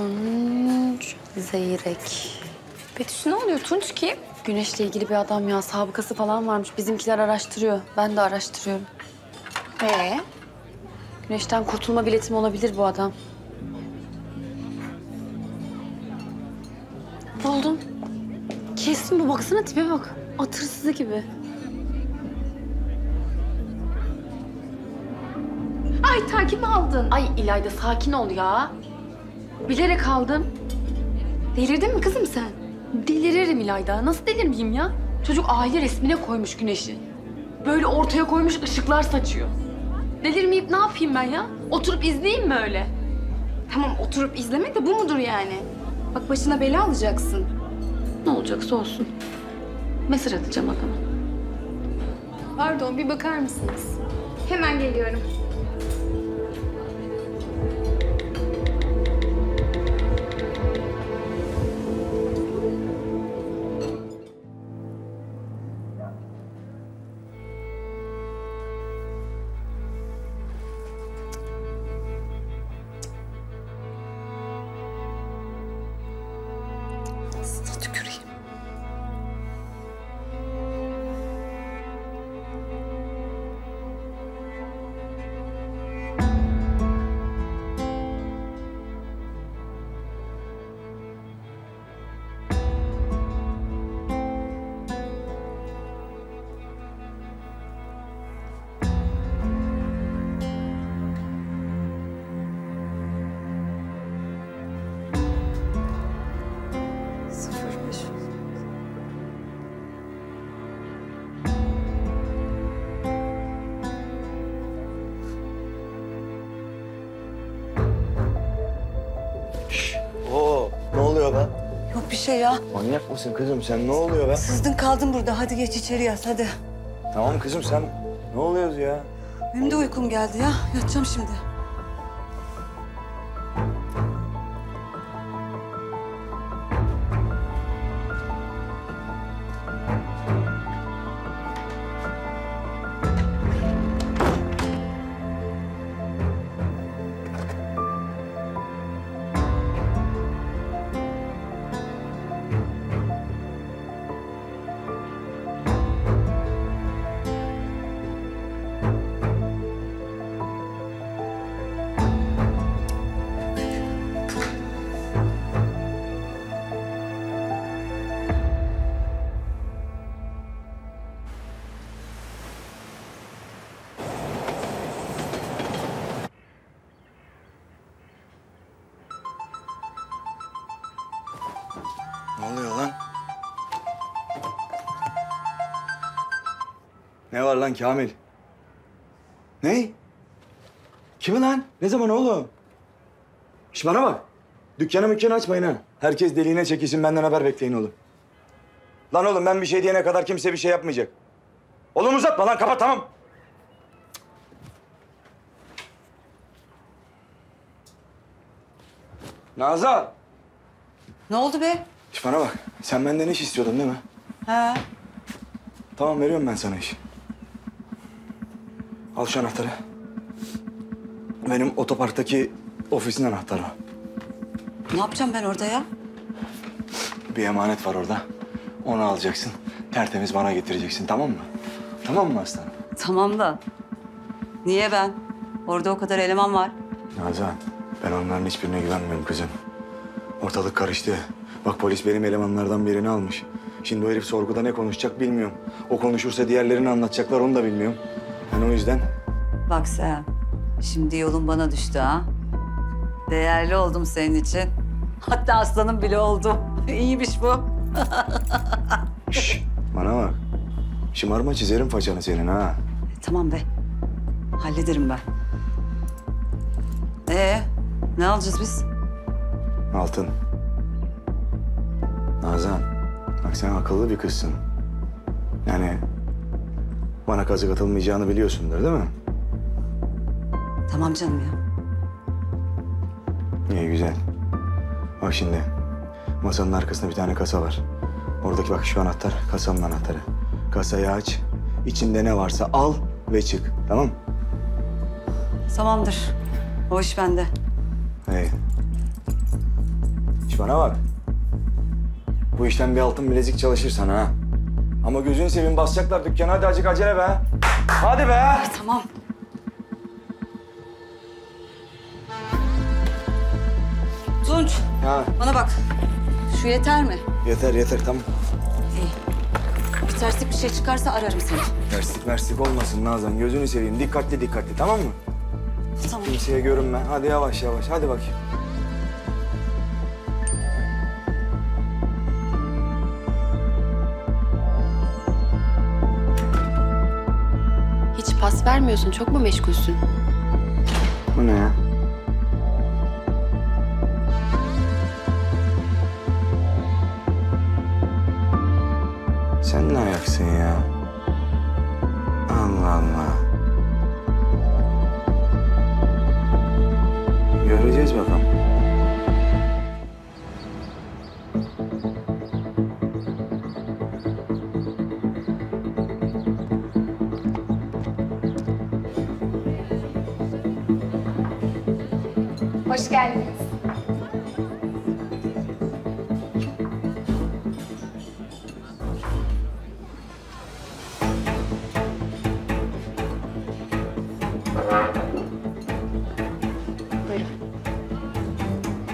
Tunç Zeyrek. Betüş ne oluyor? Tunç kim? Güneş'le ilgili bir adam ya. Sabıkası falan varmış. Bizimkiler araştırıyor. Ben de araştırıyorum. Ee? Güneş'ten kurtulma biletim olabilir bu adam. Buldum. Kesin bu. Baksana tipe bak. At hırsızı gibi. Ay takip aldın. Ay İlayda sakin ol ya. Bilerek aldım. Delirdin mi kızım sen? Deliririm İlayda. Nasıl delirmeyeyim ya? Çocuk aile resmine koymuş güneşi. Böyle ortaya koymuş ışıklar saçıyor. Delirmeyip ne yapayım ben ya? Oturup izleyeyim mi öyle? Tamam oturup izlemek de bu mudur yani? Bak başına bela alacaksın. Ne olacaksa olsun. Mesaj atacağım adama. Pardon bir bakar mısınız? Hemen geliyorum. Şey ya. Manyak mısın kızım sen? Ne oluyor be? Sızdın kaldın burada. Hadi geç içeri yat hadi. Tamam kızım sen ne oluyoruz ya? Benim de uykum geldi ya. Yatacağım şimdi. Ne var lan Kamil? Ne? Kimi lan? Ne zaman oğlum? Şş bana bak. Dükkanı mükkanı açmayın ha. Herkes deliğine çekilsin benden haber bekleyin oğlum. Lan oğlum ben bir şey diyene kadar kimse bir şey yapmayacak. Oğlum uzatma lan kapat tamam. Nazan. Ne oldu be? Şş bana bak. Sen benden iş istiyordun değil mi? Ha? Tamam veriyorum ben sana işi. Al şu anahtarı. Benim otoparktaki ofisin anahtarı. Ne yapacağım ben orada ya? Bir emanet var orada. Onu alacaksın. Tertemiz bana getireceksin tamam mı? Tamam mı aslanım? Tamam da. Niye ben? Orada o kadar eleman var. Nazan, ben onların hiçbirine güvenmiyorum kızım. Ortalık karıştı. Bak polis benim elemanlardan birini almış. Şimdi o herif sorguda ne konuşacak bilmiyorum. O konuşursa diğerlerini anlatacaklar onu da bilmiyorum. Ben o yüzden Bak sen. Şimdi yolun bana düştü ha. Değerli oldum senin için. Hatta aslanım bile oldum. İyiymiş bu. Şş, bana bak. Şımarma çizerim façanı senin ha. Tamam be. Hallederim ben. Ee, ne alacağız biz? Altın. Nazan, bak sen akıllı bir kızsın. Yani bana kazık atılmayacağını biliyorsundur değil mi? Tamam canım ya. İyi güzel. Bak şimdi masanın arkasında bir tane kasa var. Oradaki bak şu anahtar kasanın anahtarı. Kasayı aç. içinde ne varsa al ve çık. Tamam mı? Tamamdır. O iş bende. İyi. bana bak. Bu işten bir altın bilezik çalışır sana ha. Ama gözünü seveyim basacaklar dükkanı. Hadi acık acele be. Hadi be. Tamam. Tunç, Ha, bana bak. Şu yeter mi? yeter yeter tamam. İyi. Bir terslik bir şey çıkarsa ararım seni. Terslik merslik olmasın Nazan. Gözünü seveyim. Dikkatli dikkatli tamam mı? Tamam. Kimseye görünme. Hadi yavaş yavaş. Hadi bakayım. Vermiyorsun. Çok mu meşgulsün? Bu ne ya? Sen ne ayaksın ya? Allah Allah. Göreceğiz bakalım. Hoş geldiniz. Buyurun.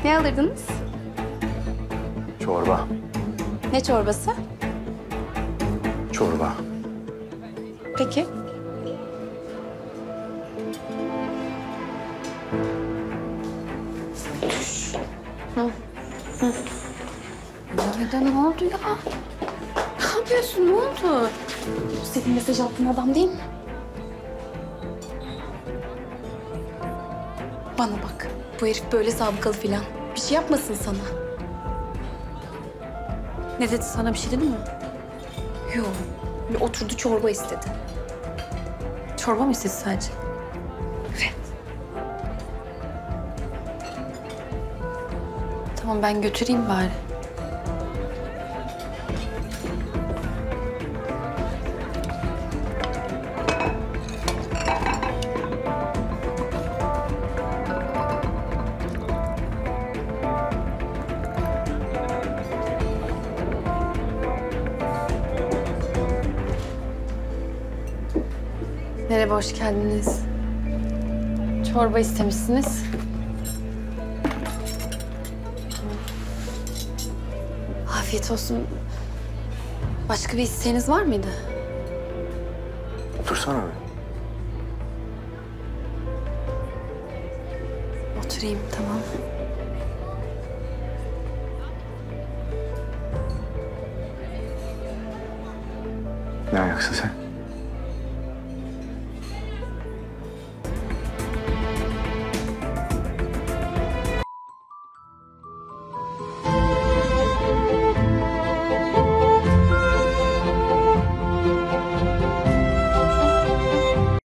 Ne alırdınız? Çorba. Ne çorbası? Çorba. Peki. Neden ne oldu ya? Ne yapıyorsun? Ne oldu? Senin mesaj attığın adam değil mi? Bana bak. Bu herif böyle sabıkalı filan. Bir şey yapmasın sana. Ne dedi sana bir şey dedi mi? Yok. Oturdu çorba istedi. Çorba mı istedi sadece? Evet. Tamam ben götüreyim bari. Merhaba, hoş geldiniz. Çorba istemişsiniz. Afiyet olsun. Başka bir isteğiniz var mıydı? Otursana be. Oturayım, tamam. Ne ayaksın sen?